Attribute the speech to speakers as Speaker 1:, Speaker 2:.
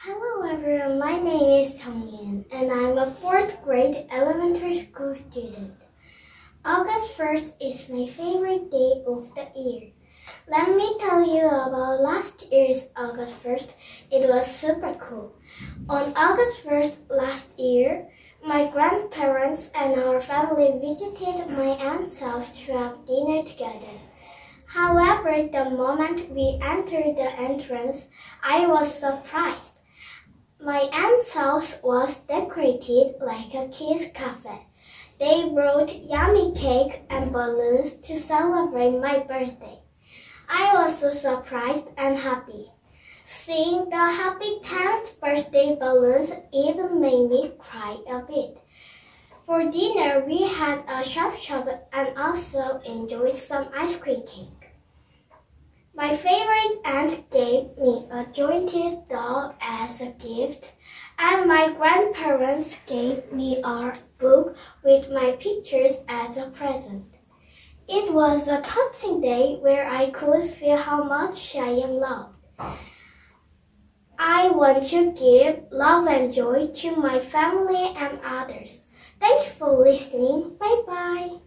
Speaker 1: Hello everyone, my name is Chongyan and I'm a fourth grade elementary school student. August 1st is my favorite day of the year. Let me tell you about last year's August 1st. It was super cool. On August 1st last year, my grandparents and our family visited my aunt's house to have dinner together. However, the moment we entered the entrance, I was surprised. My aunt's house was decorated like a kids' cafe. They brought yummy cake and balloons to celebrate my birthday. I was so surprised and happy. Seeing the happy 10th birthday balloons even made me cry a bit. For dinner, we had a sharp chop and also enjoyed some ice cream cake. My favorite aunt gave me a jointed doll as a gift, and my grandparents gave me a book with my pictures as a present. It was a touching day where I could feel how much I am loved. I want to give love and joy to my family and others. Thank you for listening. Bye bye.